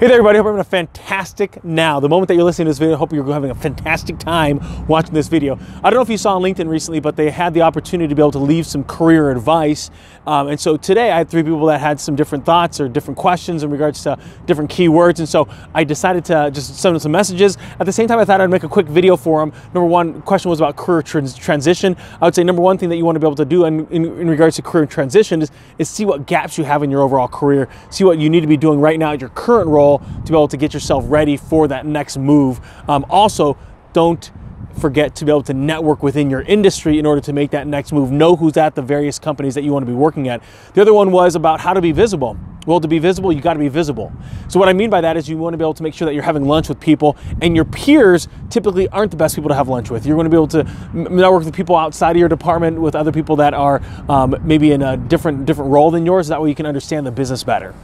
Hey there everybody, hope you're having a fantastic now. The moment that you're listening to this video, I hope you're having a fantastic time watching this video. I don't know if you saw on LinkedIn recently, but they had the opportunity to be able to leave some career advice. Um, and so today I had three people that had some different thoughts or different questions in regards to different keywords. And so I decided to just send them some messages. At the same time, I thought I'd make a quick video for them. Number one question was about career trans transition. I would say number one thing that you want to be able to do in, in, in regards to career transition is, is see what gaps you have in your overall career, see what you need to be doing right now at your current role to be able to get yourself ready for that next move. Um, also, don't forget to be able to network within your industry in order to make that next move. Know who's at the various companies that you want to be working at. The other one was about how to be visible. Well, to be visible, you got to be visible. So, what I mean by that is you want to be able to make sure that you're having lunch with people, and your peers typically aren't the best people to have lunch with. You're going to be able to network with people outside of your department, with other people that are um, maybe in a different different role than yours. That way, you can understand the business better.